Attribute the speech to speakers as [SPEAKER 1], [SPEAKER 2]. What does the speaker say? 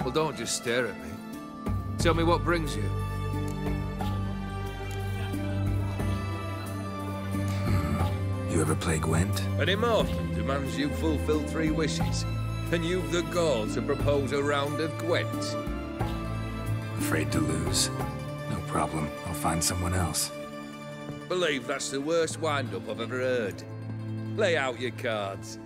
[SPEAKER 1] Well, don't just stare at me. Tell me what brings you.
[SPEAKER 2] You ever play Gwent?
[SPEAKER 1] An immortal demands you fulfill three wishes, and you've the gall to propose a round of Gwent.
[SPEAKER 2] Afraid to lose. No problem. I'll find someone else.
[SPEAKER 1] Believe that's the worst wind-up I've ever heard. Lay out your cards.